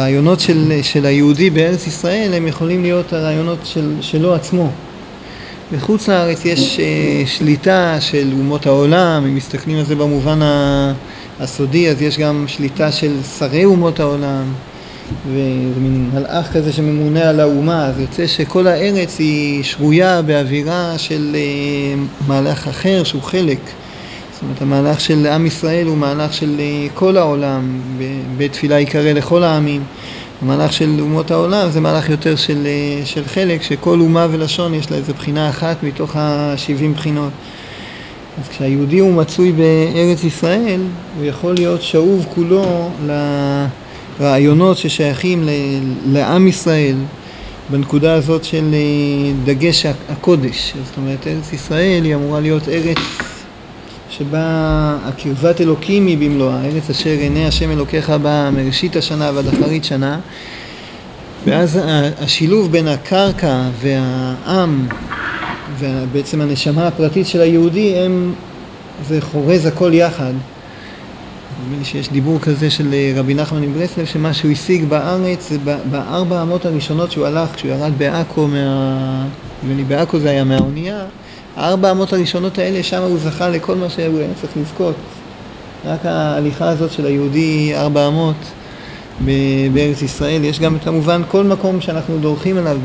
הרעיונות של, של היהודי בארץ ישראל הם יכולים להיות הרעיונות של, שלו עצמו. בחוץ לארץ יש uh, שליטה של אומות העולם, אם מסתכלים על זה במובן הסודי, אז יש גם שליטה של שרי אומות העולם, וזה מין מלאך כזה שממונה על האומה, אז יוצא שכל הארץ היא שרויה באווירה של uh, מהלך אחר שהוא חלק. זאת אומרת, המהלך של עם ישראל הוא מהלך של uh, כל העולם, בית תפילה ייקרא לכל העמים. המהלך של אומות העולם זה מהלך יותר של, אה, של חלק, שכל אומה ולשון יש לה איזו בחינה אחת מתוך השבעים בחינות. אז כשהיהודי הוא מצוי בארץ ישראל, הוא יכול להיות שאוב כולו לרעיונות ששייכים לעם ישראל, בנקודה הזאת של אה, דגש הקודש. זאת אומרת, ארץ ישראל היא אמורה להיות ארץ שבה הקרבת אלוקים היא במלואה, ארץ אשר עיני השם אלוקיך בה מראשית השנה ועד אחרית שנה. ואז השילוב בין הקרקע והעם ובעצם הנשמה הפרטית של היהודי הם, זה חורז הכל יחד. נדמה לי שיש דיבור כזה של רבי נחמן מברסלב שמה שהוא השיג בארץ זה בארבע אמות הראשונות שהוא הלך כשהוא ירד בעכו מה... נדמה לי בעכו זה היה מהאונייה הארבע אמות הראשונות האלה, שם הוא זכה לכל מה שהוא היה צריך לזכות. רק ההליכה הזאת של היהודי ארבע אמות בארץ ישראל, יש גם כמובן כל מקום שאנחנו דורכים עליו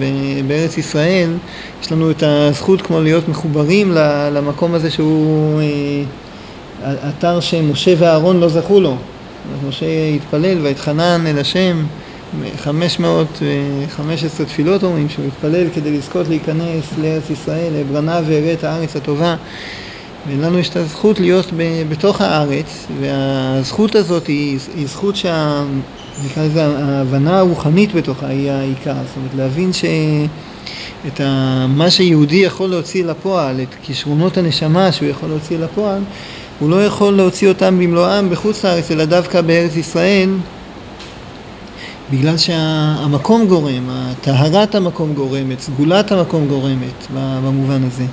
בארץ ישראל, יש לנו את הזכות כמו להיות מחוברים למקום הזה שהוא אה, אתר שמשה ואהרון לא זכו לו. משה התפלל והתחנן אל השם 515 תפילות אומרים שהוא התפלל כדי לזכות להיכנס לארץ ישראל, לעברנה ואראה את הארץ הטובה. ולנו יש את הזכות להיות בתוך הארץ והזכות הזאת היא, היא זכות שה... נקרא לזה ההבנה הרוחנית בתוכה היא העיקר, זאת אומרת להבין שאת ה... מה שיהודי יכול להוציא לפועל, את כישרונות הנשמה שהוא יכול להוציא לפועל, הוא לא יכול להוציא אותם במלואם בחוץ לארץ אלא דווקא בארץ ישראל בגלל שהמקום גורם, טהרת המקום גורמת, סגולת המקום גורמת במובן הזה.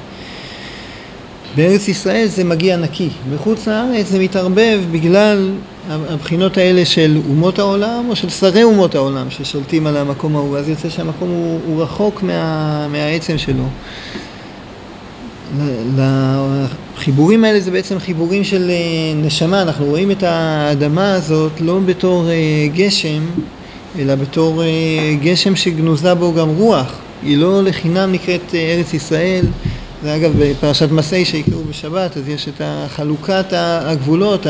בארץ ישראל זה מגיע נקי, בחוץ לארץ זה מתערבב בגלל הבחינות האלה של אומות העולם או של שרי אומות העולם ששולטים על המקום ההוא, אז יוצא שהמקום הוא, הוא רחוק מה, מהעצם שלו. החיבורים האלה זה בעצם חיבורים של אה, נשמה, אנחנו רואים את האדמה הזאת לא בתור אה, גשם אלא בתור אה, גשם שגנוזה בו גם רוח. היא לא לחינם נקראת אה, ארץ ישראל. זה אגב בפרשת מסעי שיקראו בשבת, אז יש את חלוקת הגבולות.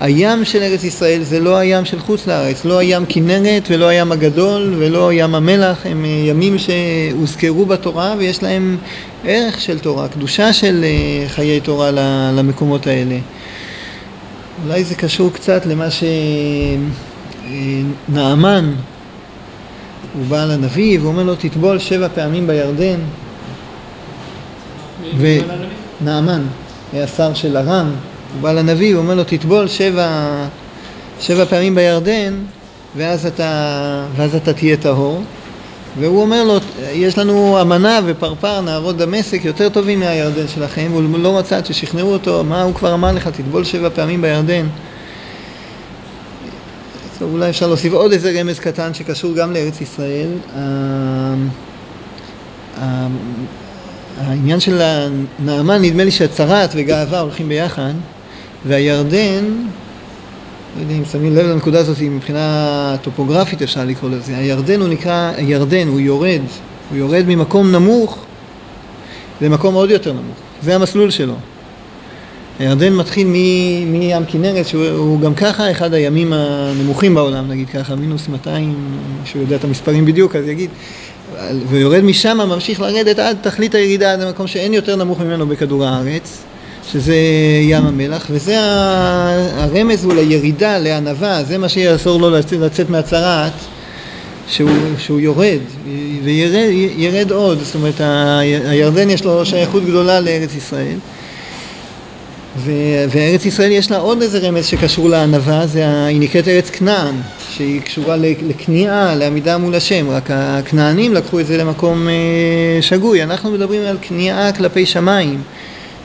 הים של ארץ ישראל זה לא הים של חוץ לארץ, לא הים כנרת ולא הים הגדול ולא ים המלח, הם אה, ימים שהוזכרו בתורה ויש להם ערך של תורה, קדושה של חיי תורה למקומות האלה. אולי זה קשור קצת למה ש... נעמן, הוא בא לנביא ואומר לו תטבול שבע פעמים בירדן. ונעמן היה שר של ארם, הוא בא לנביא ואומר לו תטבול שבע, שבע פעמים בירדן ואז אתה, ואז אתה תהיה טהור. והוא אומר לו, יש לנו אמנה ופרפר, נערות דמשק יותר טובים מהירדן שלכם, והוא לא מצא עד ששכנעו אותו, מה הוא כבר אמר לך, תטבול שבע פעמים בירדן. טוב, אולי אפשר להוסיף עוד איזה רמז קטן שקשור גם לארץ ישראל. העניין של הנעמן, נדמה לי שהצרת וגאווה הולכים ביחד, והירדן, לא יודע אם שמים לב לנקודה הזאת, מבחינה טופוגרפית אפשר לקרוא לזה, הירדן הוא נקרא, הירדן הוא יורד, הוא יורד ממקום נמוך למקום עוד יותר נמוך, זה המסלול שלו. הירדן מתחיל מים כנרת, שהוא גם ככה אחד הימים הנמוכים בעולם, נגיד ככה, מינוס 200, שהוא יודע את המספרים בדיוק, אז יגיד, ויורד משם, ממשיך לרדת עד תכלית הירידה, עד המקום שאין יותר נמוך ממנו בכדור הארץ, שזה ים המלח, וזה הרמז הוא לירידה, לענווה, זה מה שיעזור לו לצאת, מהצרעת, שהוא, שהוא יורד, וירד עוד, זאת אומרת, הירדן יש לו שייכות גדולה לארץ ישראל. ו- וארץ ישראל יש לה עוד איזה רמז שקשור לענווה, זה היא נקראת ארץ כנען, שהיא קשורה לכניעה, לעמידה מול השם, רק הכנענים לקחו את זה למקום אה, שגוי, אנחנו מדברים על כניעה כלפי שמיים,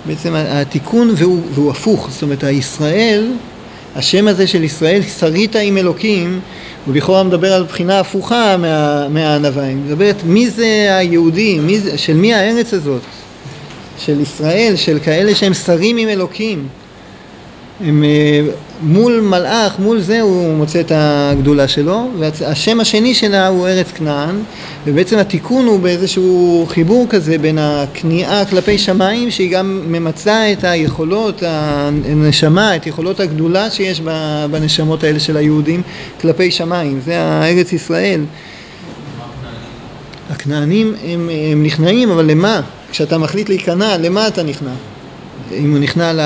בעצם התיקון והוא, והוא הפוך, זאת אומרת הישראל, השם הזה של ישראל, שרית עם אלוקים, הוא לכאורה מדבר על בחינה הפוכה מה, מהענווה, היא מדברת מי זה היהודים, מי זה, של מי הארץ הזאת, של ישראל, של כאלה שהם שרים עם אלוקים. הם אה, מול מלאך, מול זה הוא מוצא את הגדולה שלו, והשם השני שלה הוא ארץ כנען, ובעצם התיקון הוא באיזשהו חיבור כזה בין הכניעה כלפי שמיים, שהיא גם ממצה את היכולות, הנשמה, את יכולות הגדולה שיש בנשמות האלה של היהודים כלפי שמיים, זה הארץ ישראל. הכנענים הם, הם נכנעים, אבל למה? כשאתה מחליט להיכנע, למה אתה נכנע? אם הוא נכנע ל...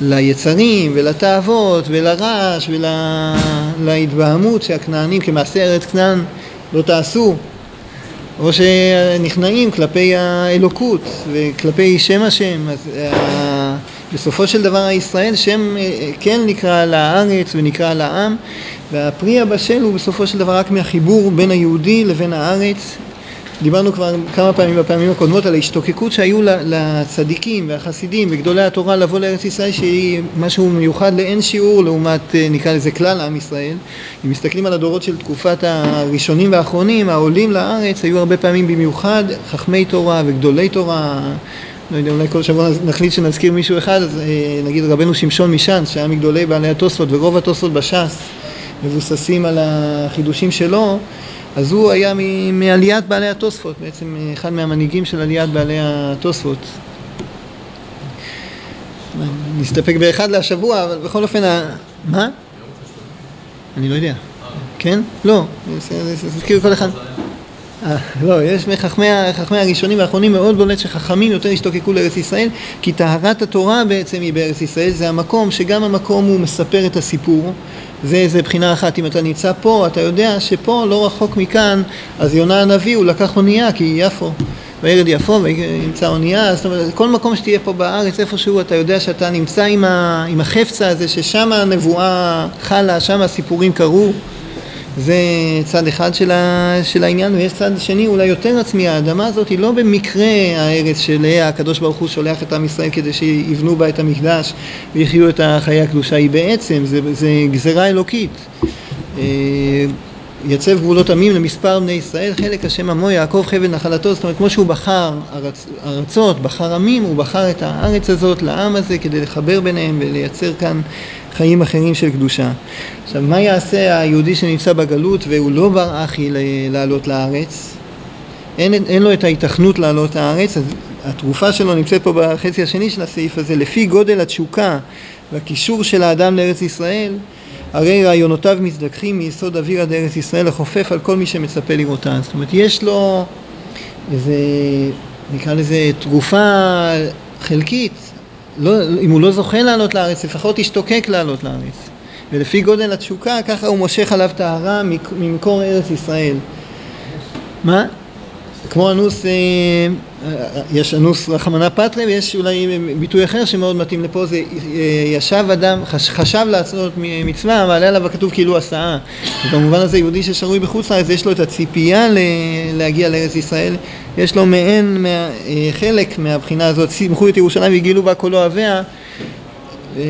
ליצרים ולתאוות ולרעש ולהתבהמות שהכנענים כמעשה ארץ כנען לא תעשו או שנכנעים כלפי האלוקות וכלפי שם השם אז אה, בסופו של דבר הישראל שם כן נקרא לארץ ונקרא לעם והפרי הבשל הוא בסופו של דבר רק מהחיבור בין היהודי לבין הארץ דיברנו כבר כמה פעמים בפעמים הקודמות על ההשתוקקות שהיו לצדיקים והחסידים וגדולי התורה לבוא לארץ ישראל שהיא משהו מיוחד לאין שיעור לעומת אה, נקרא לזה כלל עם ישראל. אם מסתכלים על הדורות של תקופת הראשונים והאחרונים העולים לארץ היו הרבה פעמים במיוחד חכמי תורה וגדולי תורה לא יודע, אולי כל שבוע נחליט שנזכיר מישהו אחד, אז אה, נגיד רבנו שמשון משאנץ, שהיה מגדולי בעלי התוספות, ורוב התוספות בש"ס מבוססים על החידושים שלו, אז הוא היה מעליית בעלי התוספות, בעצם אחד מהמנהיגים של עליית בעלי התוספות. נסתפק באחד לשבוע, אבל בכל אופן, מה? אני לא יודע. כן? לא, תזכיר כל אחד. אה, לא, יש מחכמי הראשונים והאחרונים מאוד בולט שחכמים יותר השתוקקו לארץ ישראל כי טהרת התורה בעצם היא בארץ ישראל זה המקום שגם המקום הוא מספר את הסיפור זה איזה בחינה אחת, אם אתה נמצא פה, אתה יודע שפה, לא רחוק מכאן, אז יונה הנביא הוא לקח אונייה, כי היא יפו, וירד יפו וימצא אונייה, זאת אומרת, כל מקום שתהיה פה בארץ, איפשהו, אתה יודע שאתה נמצא עם, ה, עם החפצה הזה, ששם הנבואה חלה, שם הסיפורים קרו. זה צד אחד של, ה, של העניין, ויש צד שני אולי יותר עצמי, האדמה הזאת היא לא במקרה הארץ שאליה הקדוש ברוך הוא שולח את עם ישראל כדי שיבנו בה את המקדש ויחיו את חיי הקדושה, היא בעצם, זה, זה גזרה אלוקית. יצב גבולות עמים למספר בני ישראל, חלק השם עמו יעקב חבל נחלתו, זאת אומרת כמו שהוא בחר ארצ, ארצות, בחר עמים, הוא בחר את הארץ הזאת לעם הזה כדי לחבר ביניהם ולייצר כאן חיים אחרים של קדושה. עכשיו, מה יעשה היהודי שנמצא בגלות והוא לא בר אחי לעלות לארץ? אין, אין לו את ההיתכנות לעלות לארץ, אז התרופה שלו נמצאת פה בחצי השני של הסעיף הזה, לפי גודל התשוקה והקישור של האדם לארץ ישראל, הרי רעיונותיו מזדככים מיסוד אוויר עד ארץ ישראל לחופף על כל מי שמצפה לראותה. זאת אומרת, יש לו איזה, נקרא לזה, תרופה חלקית, לא, אם הוא לא זוכה לעלות לארץ, לפחות ישתוקק לעלות לארץ. ולפי גודל התשוקה, ככה הוא מושך עליו טהרה ממקור ארץ ישראל. מה? כמו אנוס, אה, אה, יש אנוס רחמנא פטרי ויש אולי ביטוי אחר שמאוד מתאים לפה זה אה, ישב אדם, חשב לעשות מצווה, מעלה עליו הכתוב כאילו הסעה. במובן הזה יהודי ששרוי בחוץ לארץ יש לו את הציפייה להגיע לארץ ישראל, יש לו מעין חלק מהבחינה הזאת, שמחו את ירושלים והגילו בה כל אוהביה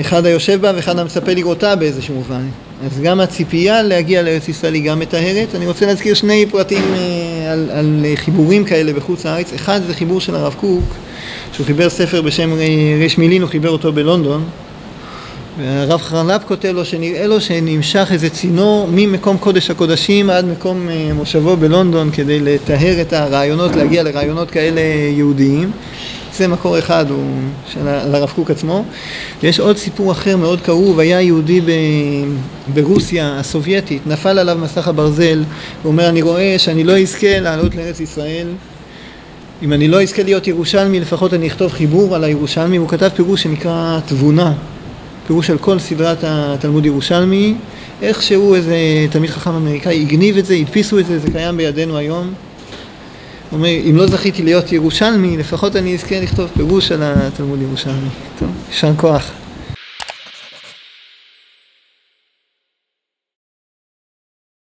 אחד היושב בה ואחד המצפה לראותה באיזשהו מובן. אז גם הציפייה להגיע לארץ ישראל היא גם מטהרת. אני רוצה להזכיר שני פרטים אה, על, על חיבורים כאלה בחוץ לארץ. אחד זה חיבור של הרב קוק, שהוא חיבר ספר בשם ריש מילין, הוא חיבר אותו בלונדון. והרב חרל"פ כותב לו שנראה לו שנמשך איזה צינור ממקום קודש הקודשים עד מקום אה, מושבו בלונדון כדי לטהר את הרעיונות, להגיע לרעיונות כאלה יהודיים. זה מקור אחד הוא של הרב קוק עצמו. ויש עוד סיפור אחר מאוד כאוב, היה יהודי ב, ברוסיה הסובייטית, נפל עליו מסך הברזל, הוא אומר אני רואה שאני לא אזכה לעלות לארץ ישראל. אם אני לא אזכה להיות ירושלמי לפחות אני אכתוב חיבור על הירושלמי, הוא כתב פירוש שנקרא תבונה, פירוש על כל סדרת התלמוד ירושלמי, איכשהו איזה תלמיד חכם אמריקאי הגניב את זה, הדפיסו את זה, זה קיים בידינו היום אומר, אם לא זכיתי להיות ירושלמי, לפחות אני אזכה לכתוב פירוש על התלמוד ירושלמי. טוב, יישר כוח.